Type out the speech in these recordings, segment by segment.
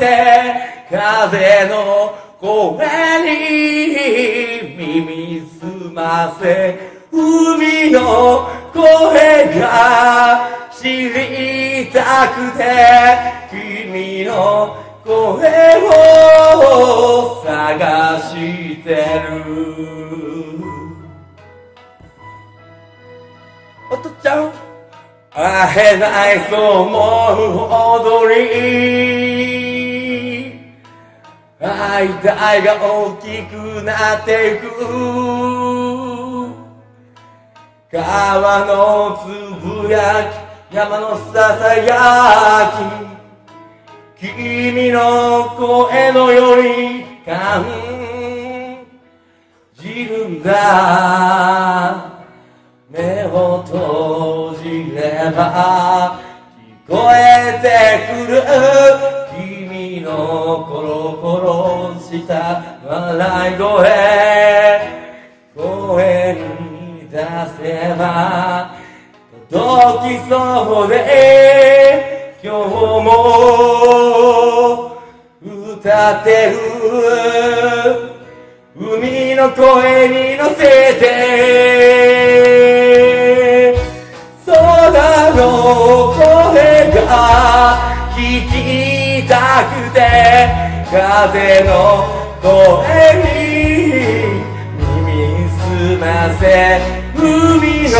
て風の声に耳すませ海の声が知りたくて君の声を探してる。おとちゃん会えないと思う踊り会いたいが大きくなっていく。川のつぶやき山のささやき。君の声のより感じるんだ。目を閉じれば聞こえてくる。君のコロコロした笑い声声に出せば届きそうで今日も歌ってる海の声に乗せて空の声が聞きたくて風の声に耳すませ海の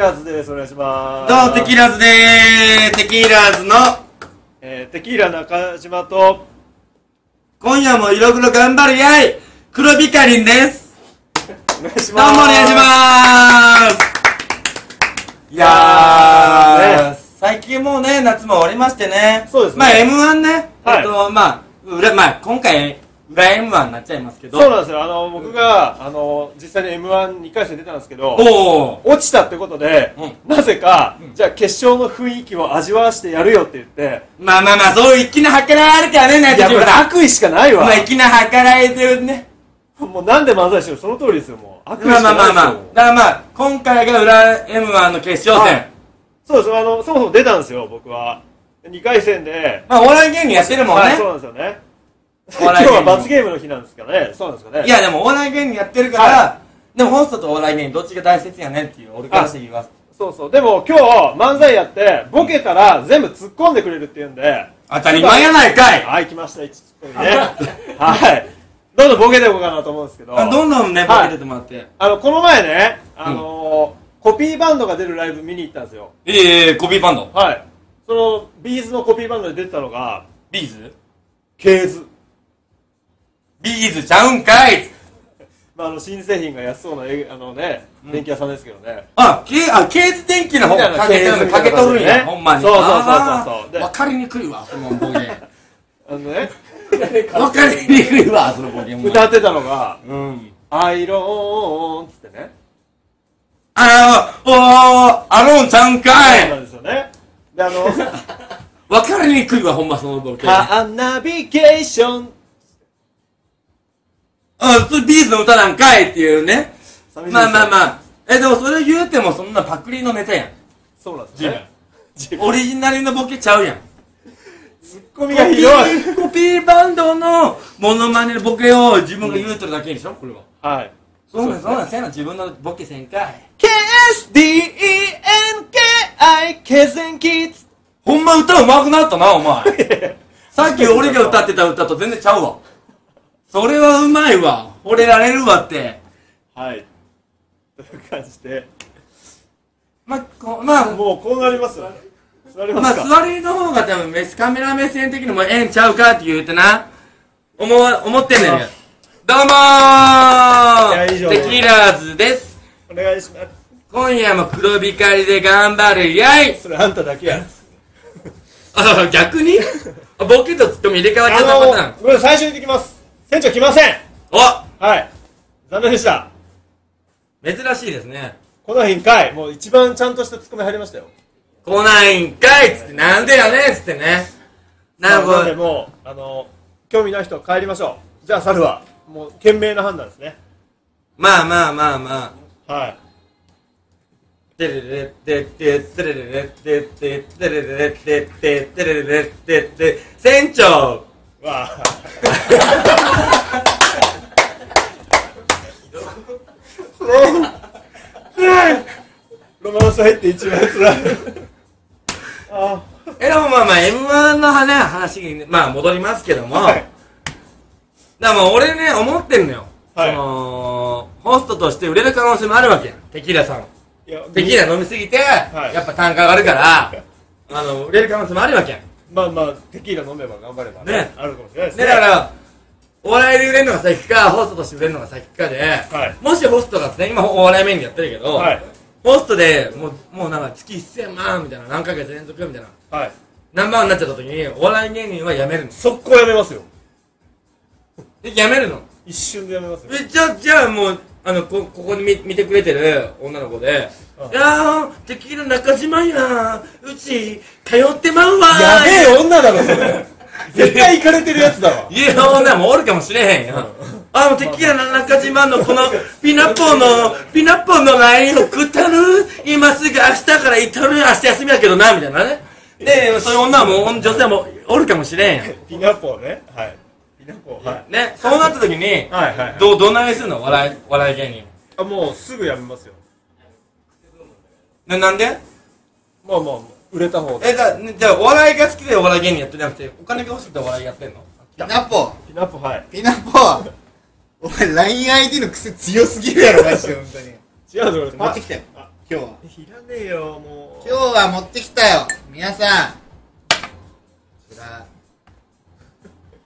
ラーズです。お願いします。どうもテキーラーズでーす。テキーラーズのえー、テキーラ中島と。今夜も色黒頑張るやい。黒ビカリンです。お願いしどうますもお願いします。いやー、最近もうね、夏も終わりましてね。そうですね。まあ M1 ね、はい。えっと、まあ、裏、まあ、今回、裏 M1 になっちゃいますけど。そうなんですよあの僕があの実際に m 1 2回戦出たんですけど。落ちたってことで、うなぜか、うんじゃあ決勝の雰囲気を味わわしてやるよって言ってまあまあまあ、そういう粋な計らいあるからね、ナイいトチームさん。悪意しかないわ、まあ、粋な計らいでね。もうなんで漫才してるその通りですよもう悪意まあしかないですよまあまあまあ。だからまあ、今回が裏 M1 の決勝戦。はいそうですあのそもそも出たんですよ僕は2回戦でまあ、お笑い芸人やってるもんね。はい、そうなんですよねお今笑い芸人。日は罰ゲームの日なんですかね。そうなんですかね。いや、でもお笑い芸人やってるから、はでもホストとお笑い芸人どっちが大切やねんっていう、俺からして言います。そうそう。でも今日漫才やってボケたら全部突っ込んでくれるって言うんで。当たり前やないかい。はい来ました。1ツッコミね。はい。どんどんボケていこうかなと思うんですけど。あどんどんね、ボはい。ケてってもらって。あのこの前ねあのーコピーバンドが出るライブ見に行ったんですよ。いえいえ、コピーバンド。はい。その B'z のコピーバンドで出てたのが B'z？ケーズビーズちゃうんかいまあ、あの新製品が安そうなえあのね、電気屋さんですけどねあ、ケあ、ケーズ電気の方かけかけとるんや、ほんまに。そうそうそうそうわかりにくいわ、そのボケ。あのねわかりにくいわ、そのボケ。歌ってたのがうん。「アイローン」っつってねあの、おー、アロンちゃうんかそうないんですよねであの わかりにくいわ、ほんま、そのボ「ケ。カーナビゲーションうん、それビーズの歌なんかいっていうね。」まあまあまああ。え、でもそれ言うてもそんなパクリのネタやん。そうなんですよねオリジナルのボケちゃうやん。ツッコミがひどいー、コピーバンドのモノマネのボケを自分が言うとるだけでしょ？これは。はいそうなん、そうなん、せやな、自分のボケせんかい。KSDENKI ケゼンキッズほほんま歌うまくなったな、お前。さっき俺が歌ってた歌と全然ちゃうわ。それはうまいわ。惚れられるわって。はいという感じでまあ、こまあ、もうこうなりますよ座りまますあ、か、座りの方が多分、メスカメラ目線的にもええんちゃうかって言うてな。思わ、思ってんねん。どうもーテキーラーズです。お願いします今夜も黒光りで頑張るやいそれあんただけやあ、逆に？あボケとツッコミ入れ替わっちゃったパターあンの。ごめん最初に言ってきます船長来ません。お！はい。残念でした。珍しいですね。この日んかいもう一番ちゃんとしたツッコミ入りましたよ。来ないんかいっつって、なんでやねんっつってね。なんさあなんでか、もうあの興味ない人は帰りましょう。じゃあ猿はもう賢明な判断ですね。まあまあまあまあ。はい。てれれってってってれれれってってってれれれってってってれれれってって。船長わあ。ロマンス入って一番つらい。あ。えでもまあまあ M1 の話話にまあ戻りますけども、はい。だから俺ね思ってんのよ、はい。そのホストとして売れる可能性もあるわけ。やんテキーラさん。いやテキーラ飲みすぎて、はい。やっぱ単価上がるからあの売れる可能性もあるわけ。やんまあまあテキーラ飲めば頑張ればねね。あるかもしれないですでねだからお笑いで売れるのが先かホストとして売れるのが先かで、はい。もしホストがね今お笑いメインでやってるけど、はい。ホストでもうもうなんか月1000万みたいな何ヶ月連続みたいなはい。ナンバーワンになっちゃった時にお笑い芸人は辞めるの。速攻やめますよ。え辞めるの？一瞬でやめますよ。えじゃあじゃあもうあのこここに見見てくれてる女の子で「うん。いやーテキーラ中島やうち通ってまうわー。やべえ女だろそれ。絶対行かれてるやつだわ。いや女もおるかもしれへんよあもうテキーラ中島のこのピナッポンのピナッポンのラインを食ったる。今すぐ明日から行ったる。明日休みだけどなみたいなね。でそういう女も女性もおるかもしれんよ ピナポーね。はいはいねそうなった時にはいはいはい。どうどんなにするの？笑い笑い芸人。あもうすぐやめますよ。ななんで？まあまあ売れた方で。えだじゃあお笑いが好きでお笑い芸人やってなくてお金が欲しくてお笑いやってんの？ピナポ。ピナポーはい。ピナポ。お前 LINEID の癖強すぎるやろマジで本当に。違うぞ持ってきたよあ今日は。いらねえよもう。今日は持ってきたよ皆さん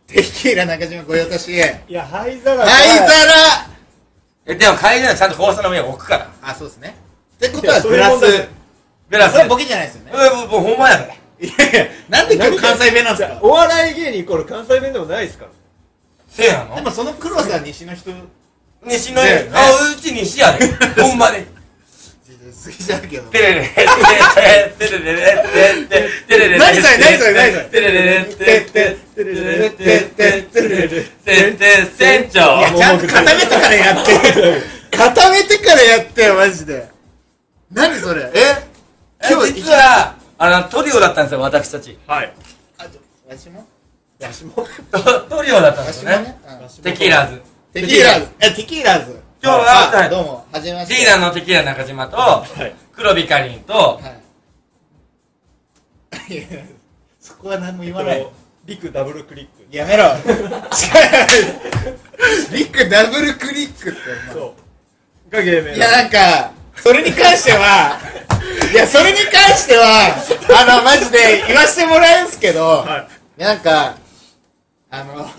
テキーラ中島御用達いや灰皿灰皿。えでも帰りならちゃんとコースの上に置くから。あそうですね。ってことはグラス。グラスそれはボケじゃないですよね。うんもうもうほんまやからいやいやなんで今日関西弁なんですか？お笑い芸人イコール関西弁でもないですから。せやの？でもその黒さ西の人。西のね。えあうち西やで。ほんまに好きじゃんけどテレレテレレテレレテテレレ何それ何それ何それテレレテテテレレテテテレレテテ船長いやちゃんと固めてからやって固めてからやってよマジで何それえ今日実はあのトリオだったんですよ私たちはいあちょ私もわしもトトリオだったんですよね私もねうんテキーラーズテキーラーズえテキーラーズ今日はあどうもはじめまして。リーダーのテキーラ中島とはい。黒ビカリンとはい。い やそこは何も言わない。リクダブルクリック。やめろ。リックダブルクリックってお前。そう。が芸名いやなんかそれに関してはいやそれに関してはあのマジで言わせてもらえんすけど、はい。なんかあの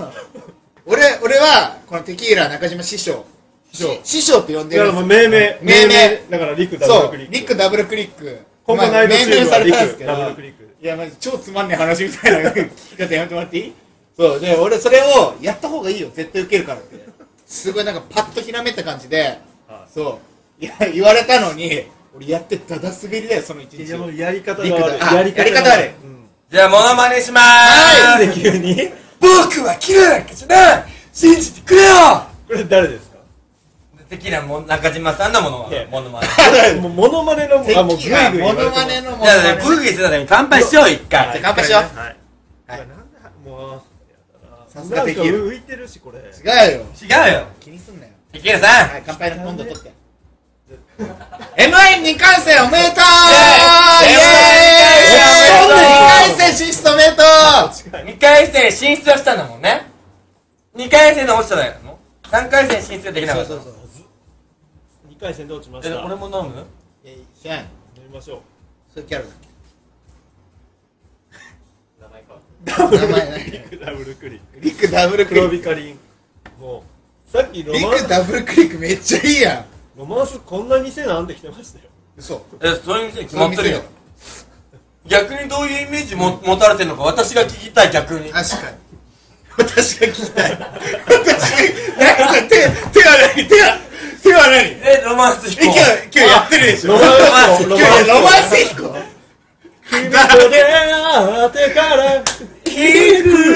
俺俺はこのテキーラ中島師匠師匠。師匠って呼んでるんですよ。命名。命名。だからリクダブルクリック。リックダブルクリック。今後ナイトチームはリたんですけど。クダブルクリック。いやマジ超つまんねえ話みたいな。聞き方やめてもらっていい？そう。で俺それをやった方がいいよ。絶対受けるからって。すごいなんかパッとひらめった感じで。はい。そう。いや言われたのに俺やってダダ滑りだよその一日。いやり方が悪やり方悪い。うん。じゃあモノマネしまはーす急に？僕はキラなんかじゃない信じてくれよ。これ誰ですか？テキーラも中島さんのものいや。モノマネもうモノマネのテあもうグイグイモノマネのモじゃあノマネねブーギーするために乾杯しよう一じゃあ回乾杯しよう。はい。はい。なんでもうさすがテキーラ浮いてるしこれ。違うよ。違うよ。気にすんなよ。テキーラさん。はい乾杯の温度取って。M1 二冠戦おめでとう。イエーイ。ー、おめでとう。2回戦進出おめでとう。2回戦進出はしたんだもんね。2回戦で落ちただよ3回戦進出できなかったそうそう2回戦で落ちましえた俺も飲む？え知らん。飲みましょう。そういうキャラだっ名前かけ名前何リクダブルクリック。リクダブルクリ黒ック。ビカリンもうさっきロリマンクダブルクリックめっちゃいいやん。ロマンスこんな店なんて来てましたよ。嘘。えそういう店に決まってるよ。逆にどういうイメージも持たれてるのか私が聞きたい逆に。確かに。私が聞きたい。私が何それ手手は何手は手は何？ええロマンス飛行。今日今日やってるでしょ。ロマンス今ロマンス日ロマンス飛行？君と出会ってからいく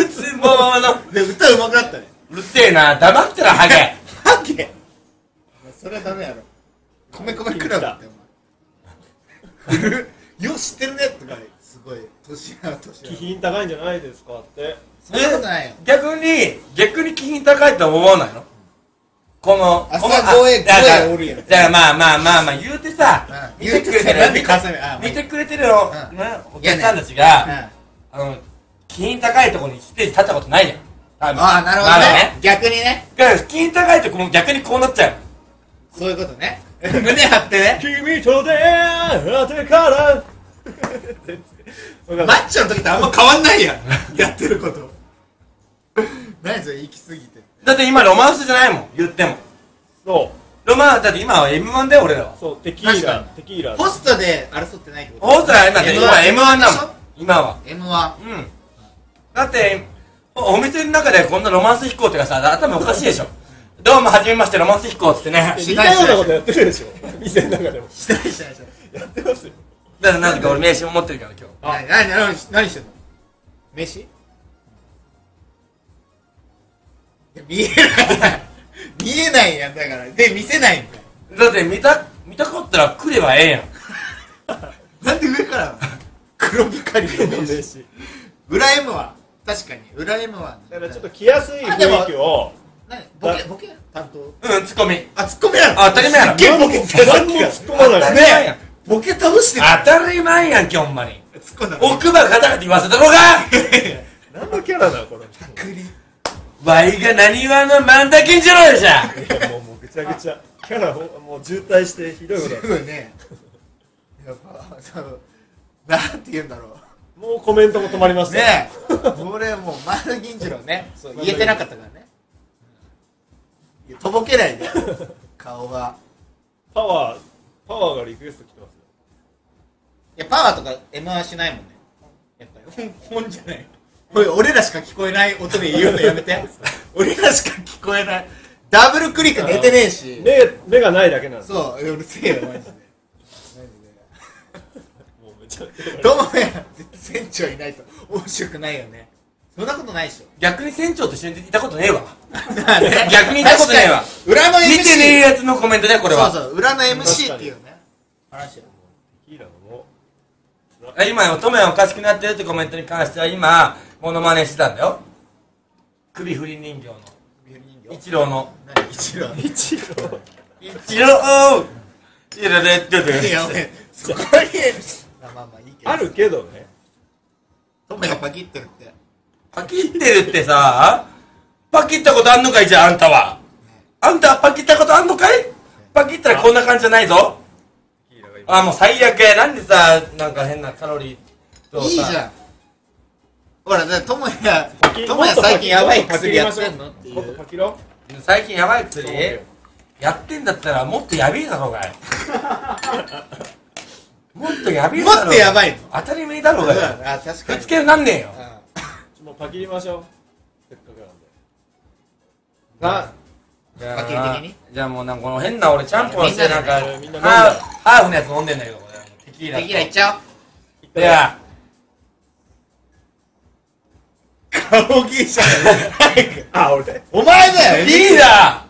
つもの。で歌うまくなったね。うるせえな。黙ってろハゲ。ハゲ？それはダメやろ。米米クラブってお前。よう知ってるねとかすごい年が年が気品高いんじゃないですかって。そんなことないよ。逆に逆に気品高いと思わないの？この朝このだから声おるやん。だからまあまあまあまあ言うてさうん。見てくれてる見てくれてるお客さんたちがああの気品高いところにステージ立ったことないじゃん。多分。あなるほどね。逆にね。だから気品高いとこも逆にこうなっちゃう。そういうことね。胸張ってね。君と出会ってから。マッチョの時とあんま変わんないやん。やってること。何それ行き過ぎてだって今ロマンスじゃないもん言っても。そロマンだって今は M1 だよ俺らは。うそうテキ確かーラテキーラポストで争ってないってこと？ホースラー今今 M1 だもん今は。M1 うん。だっておお店の中でこんなロマンス飛行ってかさ頭おかしいでしょ。どうもはじめましてロマンス飛行っつってね。しない似たようなことやってるでしょ。店の中でも。してないしてないしてない。やってますよだからなぜか俺名刺も持ってるから今日。あ。何何何何してんの？飯い見えない。やん見えないやんだから。で見せないんかいだって見た見たかったら来ればええやん。なんで上から？黒光りの名名刺。刺裏 M は？確かに。裏 M はだからちょっと来やすい雰囲気を。何？ボケボケ？担当？うんツッコミ。あツッコミなの？あ当たり前やろ。すっげえボケ。っきが何も突っ込まない当たり前やん。ボケ倒してる。当たり前やんけほんまに。突っ込んだ奥歯ガタガタ言わせたろうが。何のキャラなのこの人クリワイが何話の万田健次郎でしょ。いやもうもうぐちゃぐちゃ。キャラほもう渋滞してひどいことすだごいね。やっぱそのなんて言うんだろもうコメントも止まりました。ねえ。俺もう前田銀次郎ね。そう言えてなかったからね。いやとぼけないで。顔が。パワーパワーがリクエスト来てますよ。いやパワーとか M1 しないもんね。やっぱり本本じゃない俺らしか聞こえない音で言うのやめて。俺らしか聞こえない。ダブルクリック出てねえし。目目がないだけなんですそう。うるせえよマジで。もうめちゃどうもや船長いないと。面白くないよね。そんなことないでしょ。逆に船長と一緒にいたことねえわ。逆にいたことねえわ。裏の MC 見てねえやつのコメントねこれは。そうそう。裏の MC っていうね。話よ。テキーラのも。今乙女はおかしくなってるってコメントに関しては今モノマネしてたんだよ。首振り人形の。一郎の。何？一郎？一郎！一郎いやでででいやお前そこにまあまあまあいいけど。あるけどね。トモがパキってるって。パキってるってさ。パキったことあんのかいじゃああんたは。あんたはパキったことあんのかい？パキったらこんな感じじゃないぞ。テキーラが今あもう最悪や。なんでさなんか変なカロリーとさいいじゃんほらだからトモヤパキトモヤ最近やばい薬やってんの？もっていっとうパキろ最近やばい薬？やってんだったらもっとやべえだろうがい もっとやべえもだろうがっとやばいの？当たり前だろうがよ。あ確かに。ぶつけるなんねえよ。ちょもうパキりましょう。せっかくなんで。じゃあパキリ的に？じゃあもうなんかこの変な俺ちゃんぽんしてなんかハーフのやつ飲んでんだけどこれ。テキーラと。テキーラいっちゃおう。いや顔芸者早く。あ俺。お前だよ。リーダ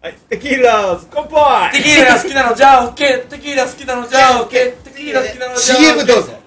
はいテキーラ乾杯。ーテキーラが好きなのじゃあオッケー。テキーラ好きなのじゃあオッケー。テキーラ好きなのじゃあ CM どうぞ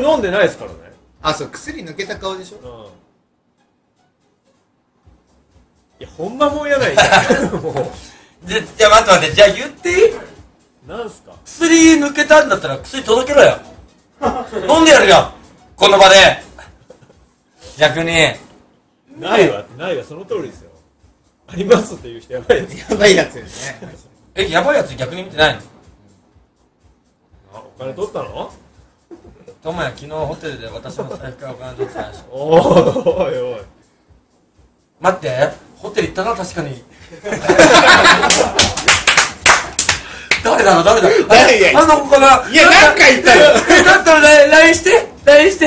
飲んでないですからね。あそう薬抜けた顔でしょ？うん。いやほんまもうやない。か もでじゃあ待って待ってじゃあ言っていい？うなんすか？薬抜けたんだったら薬届けろよ 飲んでやるよ。この場で。逆に。ないわないわ。その通りですよ。ありますっていう人やばいですやばいやつですね。えやばいやつ逆に見てないの？あお金取ったの？ともや昨日ホテルで私の財布からお金取ってたでしょおいおい。待ってホテル行ったな確かに。誰だろう誰だろう。誰いや。あの子かな。いやなんか言ったよ。えだったら LINE して。LINE して。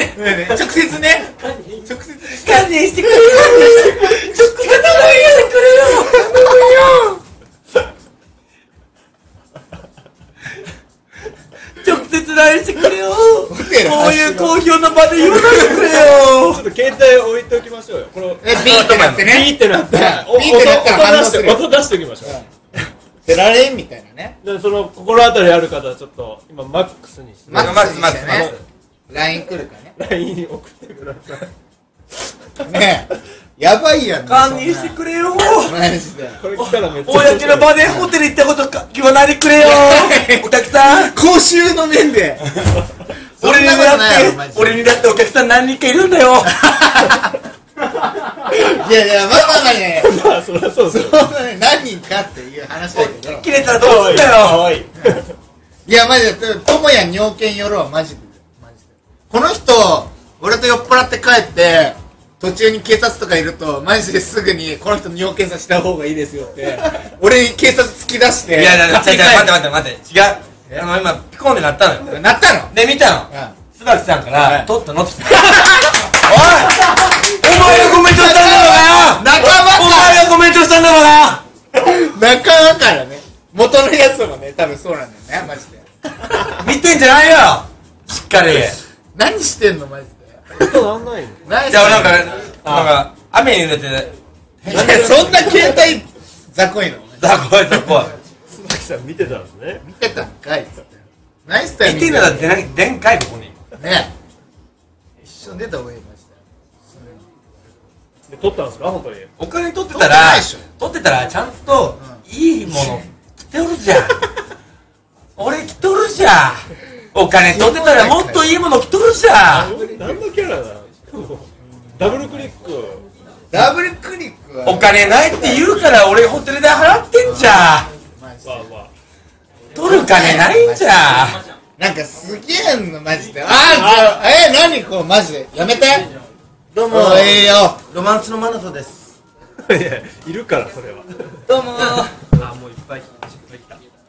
直接ね。直接。堪忍してくれよ。直接 LINE してくれよ。頼むよ直接 LINE してくれよこテルういう好評な場で言わないでくれちょよっと携帯置いておきましょうよ。このえビーってなってピーねってなって。おピーってなったら音反応する音出して音出しておきましょう。出られんみたいなね。でその心当たりある方はちょっと今マックスにして。マックスにしてマックスマッね。ク LINE 来るかね。LINE に送ってください。ねえやばいやん堪忍してくれよ。マジで。これ来たらめっちゃ公の場でホテル行ったことか言わないでくれよ。お客さん。公衆の面で。俺にだって俺にだってお客さん何人かいるんだよ。いやいやまあまあまあねまあそりゃそうですよそうだね何人かっていう話だけど。切れたらどうすんだよ。いやマジでともや尿検よろはマジでマジで。この人俺と酔っ払って帰って途中に警察とかいるとマジですぐにこの人尿検査した方がいいですよって俺に警察突き出していやいや待って待って待って違う。あの今ピコンでなったのよ。なったの？で見たの。う椿さんかはい。ら取ったの？っ ておいお前がコメントしたんだろうがよ。仲間か。お前がコメントしたんだろうがん仲間からね。元のやつもね多分そうなんだよねマジで。見てんじゃないよ。しっかり。何してんのマジで音なんない。の何じゃあなんかなんあ。か雨に濡れてそんな携帯雑魚いの？だ怖いだ怖い。椿さん見てたんですね。見てたんかい。っつってナイスタイ見てんのだって何でんかいここにね。一緒に出た方がいいマジで。撮ったんですか？本当に。お金取ってた取ってら取ってたらちゃんといいもの着ておるじゃん。俺着とるじゃんお金取ってたらもっといいもの着とるじゃん。何のキャラだ？ダブルクリック。でダブルクリックはお金ないって言うから俺ホテル代払ってんじゃん。取る金ないんじゃん。なんかすげえんのマジで。ああえ何こうマジで。やめて。どうも。うええよ。ロマンスのマナトです。いやいるからそれは。どうも あもういっぱい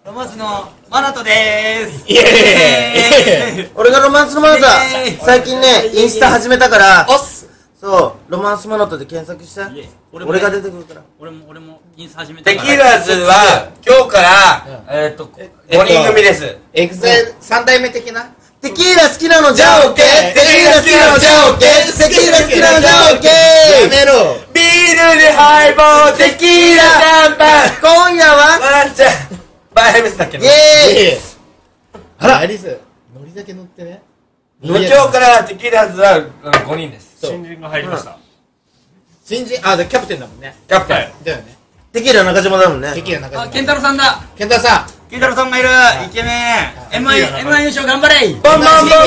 ロマンスのマナトでーす。いやいやいやいや俺がロマンスのマナトイエーイ最近ねインスタ始めたから。おっす。そう。ロマンスマナトで検索して。イエーイ俺も俺が出てくるから。俺も俺もインスタ始めたテから。キーラーズは今日からえっと5人組です。エグザイル3代目的な？テキーラ好きなのじゃあ OK テキーラ好きなのじゃあ OK テキーラ好きなのじゃあ OK やめろ。ビールでハイボールテキーラシャンパン。今夜は？ワンちゃんバイヘムスだっけイエーイ。あら。アリス。ノリだけ乗ってね。今日からテキーラーズは5人です。新人が入りました。新人あでキャプテンだもんね。キャプテン。だよね。テキーラ中島だもんね。敵や中島。あケンタロウさんだ。健太さん。ケンタロウさんがいる。イケメン。M1 M1 優勝頑張れ。バンバンバンバンバンイ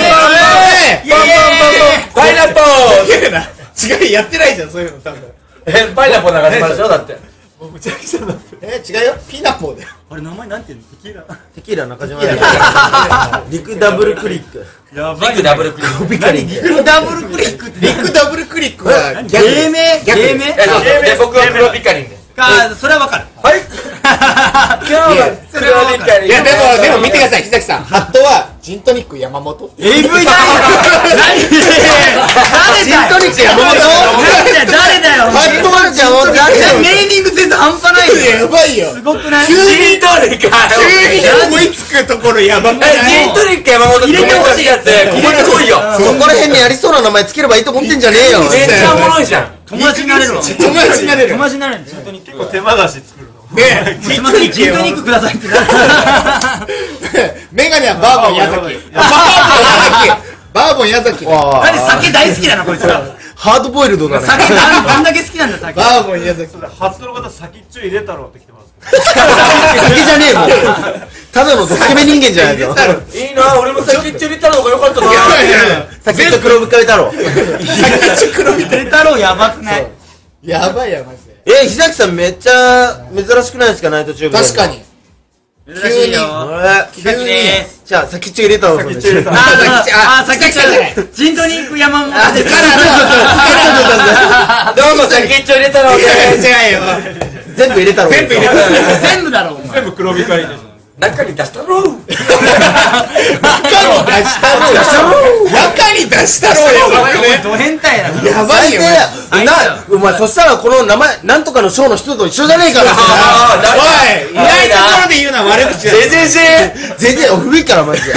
エーンバンバンバンパイナッポいやな違うやってないじゃんそういうの多分ーえパイナッポー中島でしょだってもうむちゃくちゃになってる。え違うよ。ピーナッポーだよ。あれ名前なんていうの？テキーラ。テキーラ中島だよ。リクダブルクリック。やビッグダブルクリック。リンリク。ダブルクリックってビッグダブルクリックは何逆芸名？逆芸名？えそうで僕は黒ピカリンですかそれはわかる。はい。今日は黒ピカリンいやでもでも見てください木崎さん。ハットはジントニック山本。AV だよ。何？ジントニック山本。誰だよ？ハットマルちゃん本当にネーミングセンス半端ないよ。やばいよ。すごくない？急ジントニック急に思いつくところやばくないえジントニック山本入れてほしいやつ。ここに来いよ。そこら辺にありそうな名前つければいいと思ってんじゃねえよ。めっちゃおもろいじゃん。友達になれるわ。友達になれる。友達になれる。本当に結構手間出し作るの。で、すいません、ジントニックくださいって。メガネはバーボン矢崎。バーボン矢崎。バーボン矢崎。なんで酒大好きなのこいつ。ハードボイルドだね酒なんだけ好きなんだ酒。ーボン矢崎。ハットの方先っちょ入れたろって来てます 酒じゃねえもんただのドスケベ人間じゃないよいいな俺も先っちょ入れたのが良かったな酒と黒ぶっかりだろ出たろやばくない。やばいや、マジで。えー、日崎さんめっちゃ珍しくないですかナイトチューブ確かに。珍しいよ。え木崎です。じゃあ先っちょ入れたの先っちょ入れた。ああー、あ先っちょ崎じゃないジントニック山本あ、で、でからどうも先っちょ入れたのいやいでや違うよ。全部入れたろ全部入れた全部だろ、お前。全部黒光りでしょ中に出したろう。中に出したろう。中に出したろうよ。お前ド変態だな。やばいよ。なお前そしたらこの名前なんとかのショーの人と一緒じゃねえからあーおい、いないところで言うのは悪口だよ。全然。し全然古いからマジで。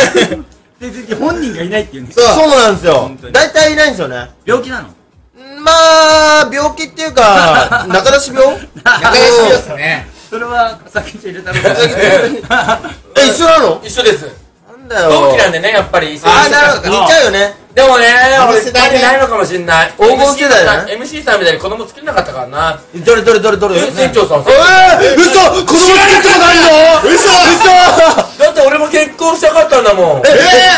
ででで本人がいないっていうんですそう。そうなんですよ。大体いないんですよね。病気なの？まあ病気っていうか中出し病？仲良しですね。それは先っちょ入れたろえ一緒なの？一緒です。なんだよ。同期なんでねやっぱり。一緒あーなるほど。似ちゃうよねでもね俺世代ね。世代ないのかもしんない。黄金世代だね。MC さんみたいに子供作れなかったからな。どれどれどれどれ？え船長さん。えー、嘘！子供作ったことない。の嘘！嘘！だって俺も結婚したかったんだもん。え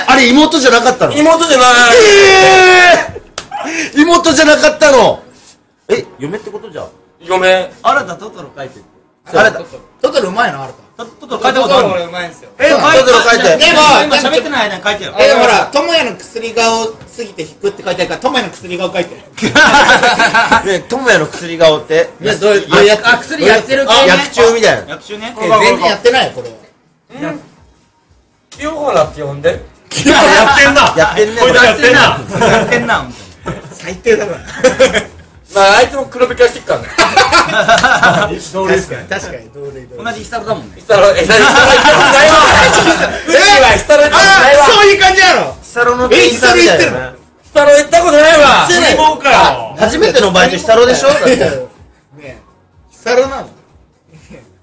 あれ妹じゃなかったの？妹じゃない。えー、妹じゃなかったの？え嫁ってことじゃん。嫁。新たトトロ書いてるあれだ。トトロ。うまいの？あるか。トトロ。書いたことある俺うまいんですよ。えトトロ書いて。でも今喋ってない間に書いてよえ、でもほら、友也の薬顔すぎて引くって書いてあるから、友也の薬顔書いて。ね智也の薬顔って。ね、どういうやつ？あ薬やってる薬中みたいな。薬中ね。え全然やってないよ、これは。清原って呼んで。やってんな。やってんねこいつやってんな。やってんな。本 最低だな。まああいつも黒光りしてっからね。どうですか確かに、同類同同じヒサロだもんね。ヒサロえヒサロ行ったことないわ。うちはヒサロ行ったことないわ。そういう感じやろ。ヒサロの店員さんみたいなねヒサロ行ったことないわ。失礼もうかよ初めてのバイトヒサロでしょ？だって。ねえ、ヒサロなの？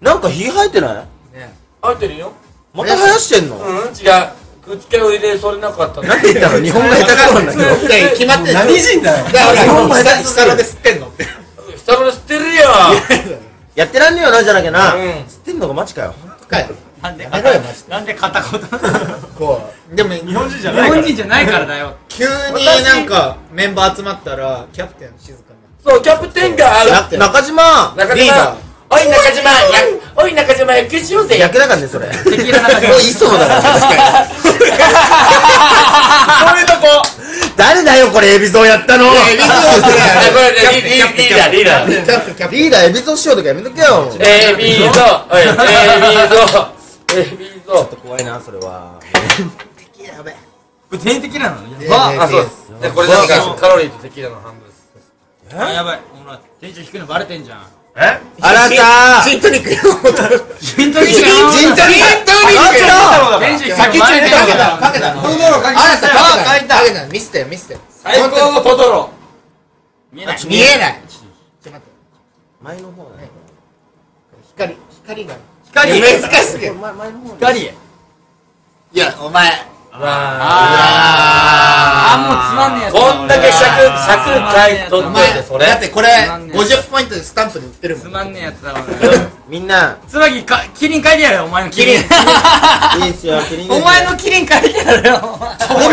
なんかひ生えてない？ね入ってるよ。また生やしてんの？うん違う口毛を入れそれなかったなんて言ったの？日本語下手くそなんだけ。決まってる何人だよ？だから日本語俺、下手くそで吸ってんのって。ヒサロで知ってるよやってらんねえよなじゃなきゃな。うん。知ってんのがマジかよ。かよ。なんでやめろよマジで。なんで片言こう。でも、日本人じゃ日ないから。本人じゃないからだよ。急になんかメンバー集まったら、キャプテン静かそうキャプテンがな中島。中リーダ島おい中島やおい中島野球しようぜ。役だからねそれ。もう磯野だから。確かそういうとこ。に誰だよこれエビゾやったの。に。え、水をあこれリリリーダーリーダー。リーダーエビゾしようとかやめとけよエビーゾおいエビーゾエビーゾ怖いなそれはこれ天敵なのあそうですでこれなんかカロリーとテキーラの半分ですあやばいほらテンション低いのバレてんじゃんえ？あなた。ジントニックよ。ジントニックジントニックあテンション低い先っちょ入れた。かけた。かけた。トトロかけあなた。た。かけた。かけた。見せてよ、見せてよ。最高のトトロ見えない見えない。ちょっと待って。前の方ね光、光が。光難しすぎる。前前の方ね光いや、お前。わあー。あーもうつまんねえやつこんだけ尺尺書いとおっといて前、それだってこれつまんねえ50ポイントでスタンプで売ってるもん。つまんねえやつだわ。みんな。つばきかキリン書いてやるよお前のキリン。いいっすよキリンお前のキリン書いてやるよ。でも謝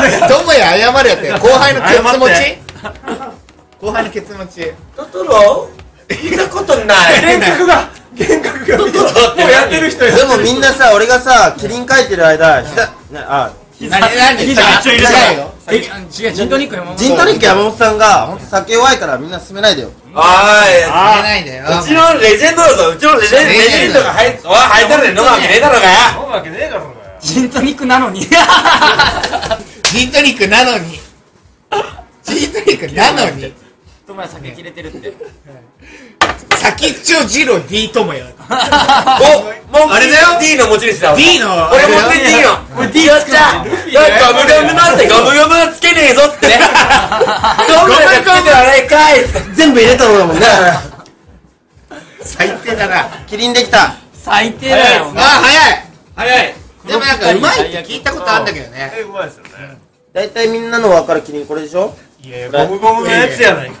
れや。友也謝れやって。後輩のケツ持ち？後輩のケツ持ち。トトロ見たことない。幻覚がやってる人やでもみんなさ俺がさキリン書いてる間ひざねあ何、何？膝先っちょ入れたよ。え違うジントニック山本ジントニック山本さんが本当酒弱いからみんな進めないでよ。おい。入れないんだよ。うちのレジェンドだぞ。うちのレジェンドレジェンドが入っおい入ったらで飲むわけねえだろうがよ飲むわけねえ。だろうが。よジントニックなのに。ジントニックなのに。ジントニックなのに。友也酒切れてるって。先っちょジロ D 友也。おモンキあれだよ。ー D の持ち主だ。わ D の。俺も D の俺 D やっちゃうガムガムなんてガムガムはつけねえぞってね。ガムガムつけてはないかい全部入れたのだもんね。最低だな。キリンできた。最低だよ。あ早い。早い。でもなんかうまいって聞いたことあるんだけどね。えうまいですよね大体みんなの分かるキリンこれでしょ？いやゴムゴムのやつやないか。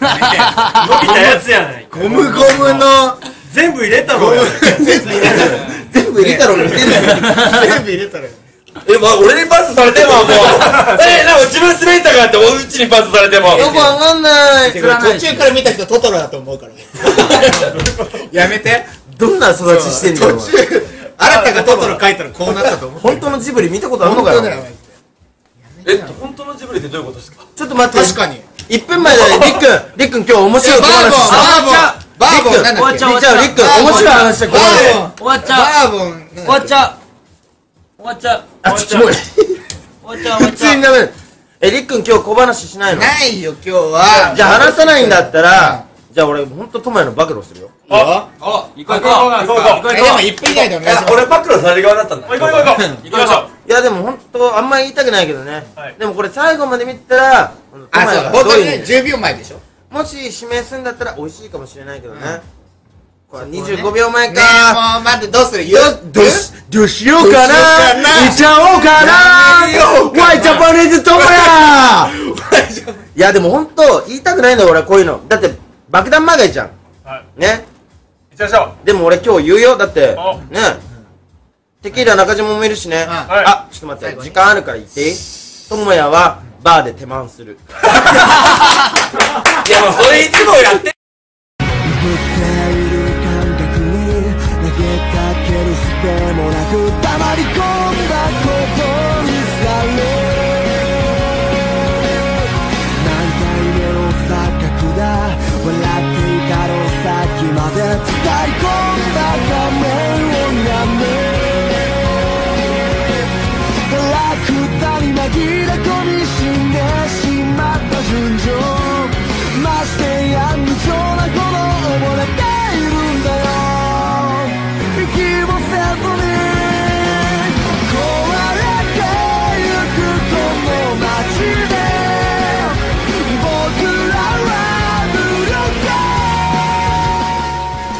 伸びたやつやないか。ゴムゴムの？全部入れたろよ全部入れたら全部入れたろ。全部入れたらえ、まあ、俺にパスされても、もう。え、なんか自分滑ったからって、おうちにパスされても。よくわかんない。途中から見た人トトロだと思うから。やめて。どんな育ちしてんだよ途中。新たがトトロ書いたらこうなったと思う。本当のジブリ見たことあるのかよえ、本当のジブリってどういうことですか？ちょっと待って。確かに。1分前だねりっくんりっくん今日面白い小バーボン。話した。バーボン。バーボン。なんだっけ？終わっちゃうじゃありっくん面白い話して小話終わっちゃう。バーボン。終わっちゃう。終わっちゃう。あちょっともう終わっちゃう終わ普っちゃう。通にダメ。えりっくん今日小話しないの？ないよ今日は。じゃあ話さないんだったらじゃあ俺ほんとトモヤの暴露するよ。あお行こう行こう。行こう行こうえでも1分以内でお願いします。俺暴露される側だったんだ。行こう行こう行こう。行きましょいやでもほんとあんまり言いたくないけどね、はい。でもこれ最後まで見てたらあそう本当にねどういう10秒前でしょ。もし指名するんだったら美味しいかもしれないけどね、これ25秒前ねか、えもう待ってどうする？どうしどうし？ようかな？どうしようかな？いっちゃおうかな？ワイジャパニーズトモヤ。いやでもほんと言いたくないんだよ俺はこういうの。だって爆弾まがいじゃん。うはい。ね？行っちゃいましょでも俺今日言うよ。だってお。ね？テキーラ中島もいるしね。あちょっと待って。時間あるから言って。いいトモヤはバーで手満する。いや、もうそれいつもやって